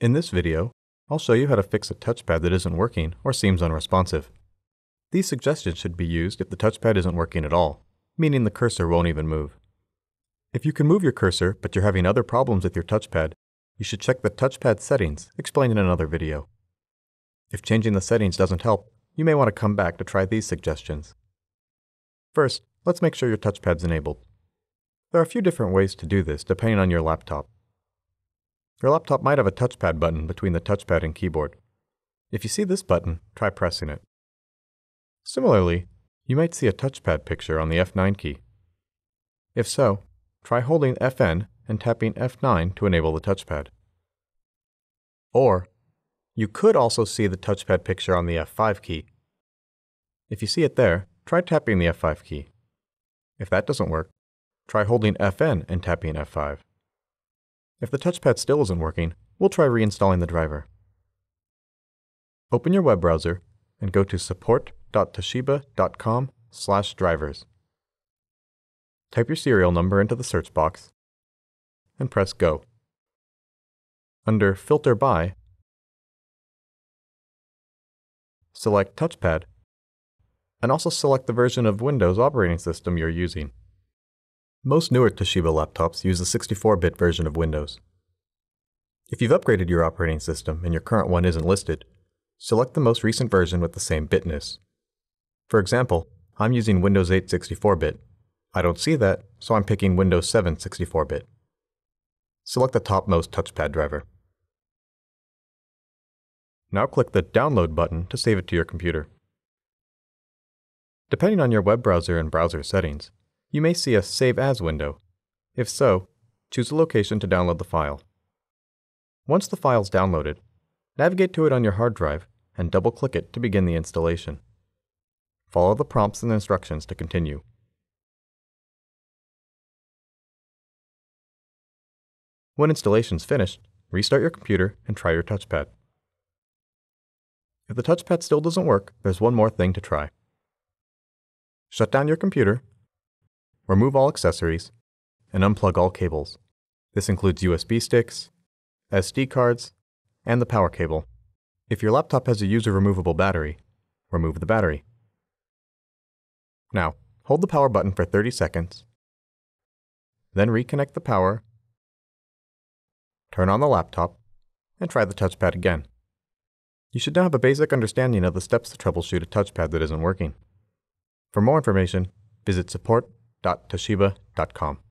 In this video, I'll show you how to fix a touchpad that isn't working or seems unresponsive. These suggestions should be used if the touchpad isn't working at all, meaning the cursor won't even move. If you can move your cursor but you're having other problems with your touchpad, you should check the touchpad settings explained in another video. If changing the settings doesn't help, you may want to come back to try these suggestions. First, let's make sure your touchpad's enabled. There are a few different ways to do this depending on your laptop. Your laptop might have a touchpad button between the touchpad and keyboard. If you see this button, try pressing it. Similarly, you might see a touchpad picture on the F9 key. If so, try holding Fn and tapping F9 to enable the touchpad. Or, you could also see the touchpad picture on the F5 key. If you see it there, try tapping the F5 key. If that doesn't work, try holding Fn and tapping F5. If the touchpad still isn't working, we'll try reinstalling the driver. Open your web browser and go to support.toshiba.com slash drivers. Type your serial number into the search box and press Go. Under Filter By, select Touchpad and also select the version of Windows operating system you're using. Most newer Toshiba laptops use the 64-bit version of Windows. If you've upgraded your operating system and your current one isn't listed, select the most recent version with the same bitness. For example, I'm using Windows 8 64-bit. I don't see that, so I'm picking Windows 7 64-bit. Select the topmost touchpad driver. Now click the Download button to save it to your computer. Depending on your web browser and browser settings, you may see a Save As window. If so, choose a location to download the file. Once the file is downloaded, navigate to it on your hard drive and double-click it to begin the installation. Follow the prompts and instructions to continue. When installation is finished, restart your computer and try your touchpad. If the touchpad still doesn't work, there's one more thing to try. Shut down your computer remove all accessories, and unplug all cables. This includes USB sticks, SD cards, and the power cable. If your laptop has a user removable battery, remove the battery. Now, hold the power button for 30 seconds, then reconnect the power, turn on the laptop, and try the touchpad again. You should now have a basic understanding of the steps to troubleshoot a touchpad that isn't working. For more information, visit support www.toshiba.com.